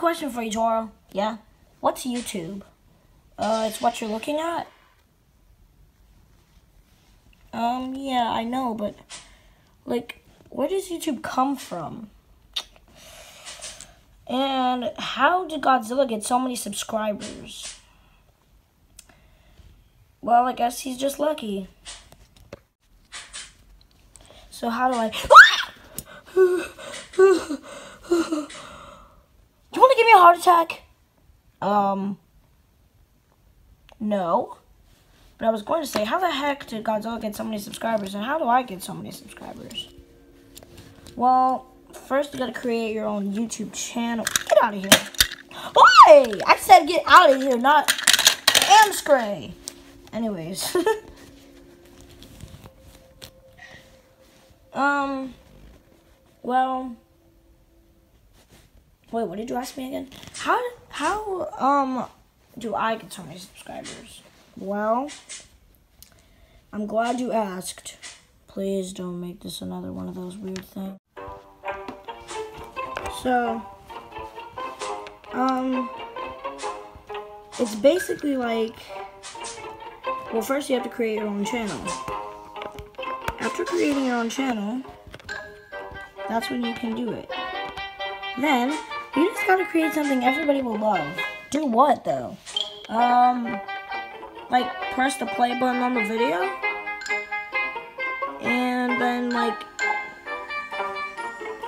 question for you, Toro. Yeah? What's YouTube? Uh, it's what you're looking at? Um, yeah, I know, but, like, where does YouTube come from? And how did Godzilla get so many subscribers? Well, I guess he's just lucky. So how do I... Do you want to give me a heart attack? Um, no. But I was going to say, how the heck did Godzilla get so many subscribers, and how do I get so many subscribers? Well, first you gotta create your own YouTube channel. Get out of here. Why? I said get out of here, not Amscray. Anyways. um, well... Wait, what did you ask me again? How how um do I get so many subscribers? Well, I'm glad you asked. Please don't make this another one of those weird things. So, um, it's basically like, well, first you have to create your own channel. After creating your own channel, that's when you can do it. Then, you just gotta create something everybody will love. Do what though? Um, like press the play button on the video, and then like,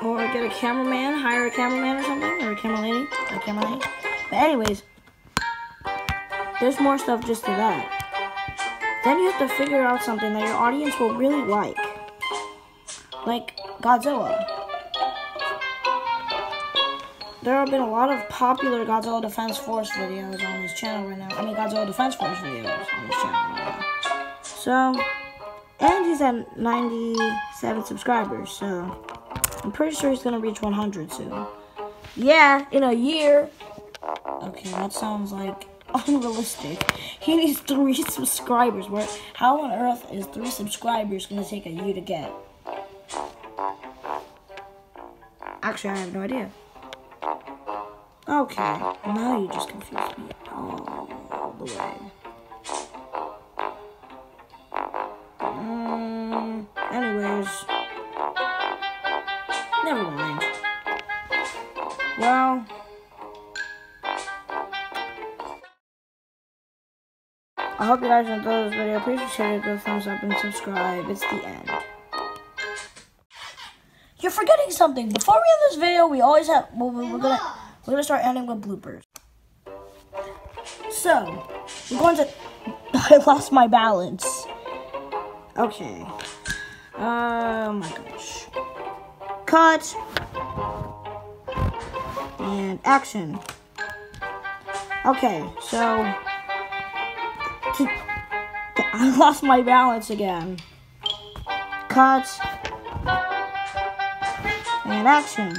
or get a cameraman, hire a cameraman or something, or a camera lady, or a camera lady. But anyways, there's more stuff just to that. Then you have to figure out something that your audience will really like, like Godzilla there have been a lot of popular Godzilla Defense Force videos on his channel right now. I mean, Godzilla Defense Force videos on his channel right now. So, and he's at 97 subscribers, so I'm pretty sure he's going to reach 100 soon. Yeah, in a year. Okay, that sounds like unrealistic. He needs three subscribers. Where? How on earth is three subscribers going to take a year to get? Actually, I have no idea. Okay, now you just confused me all the way. Um, anyways, never mind. Well, I hope you guys enjoyed this video. Please share it, give a thumbs up, and subscribe. It's the end. You're forgetting something. Before we end this video, we always have. Well, we're gonna. We're gonna start ending with bloopers. So, I'm going to. I lost my balance. Okay. Oh my gosh. Cut. And action. Okay, so. I lost my balance again. Cut. And action.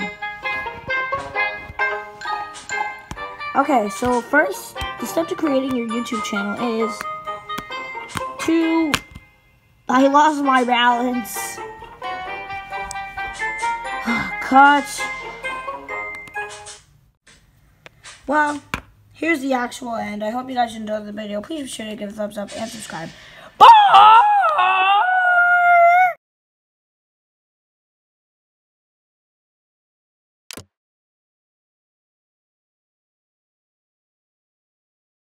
Okay, so first, the step to creating your YouTube channel is to... I lost my balance. Cut. Well, here's the actual end. I hope you guys enjoyed the video. Please be sure to give a thumbs up and subscribe. Bye!